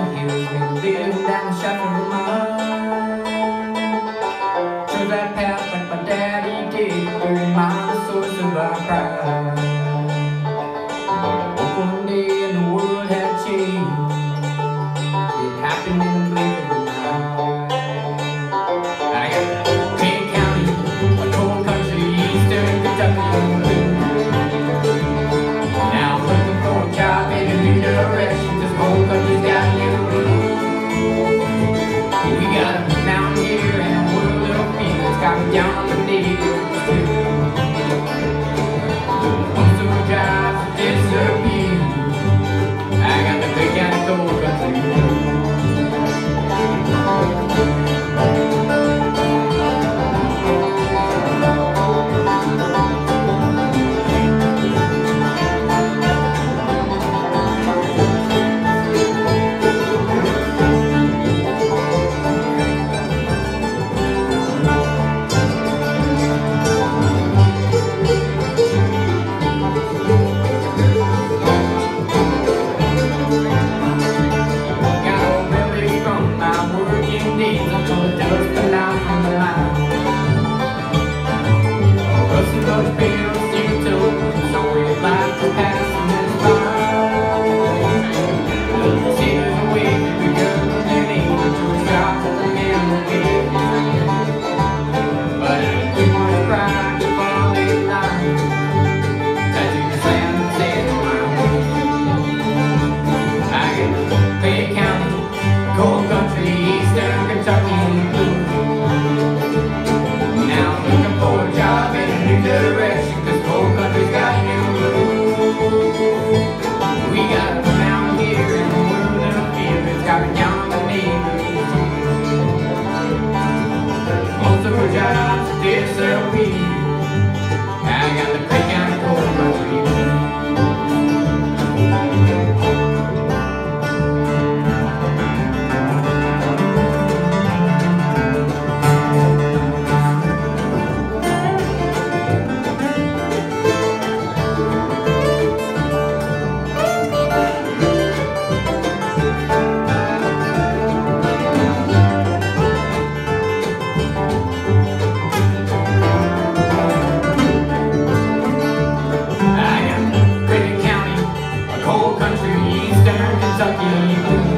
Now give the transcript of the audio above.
Heels will that path my daddy did To the source of our pride But one day the world changed It in the blink of an eye I got County, a coal country, eastern Kentucky Now looking for a job in a new direction past on the さっきの日本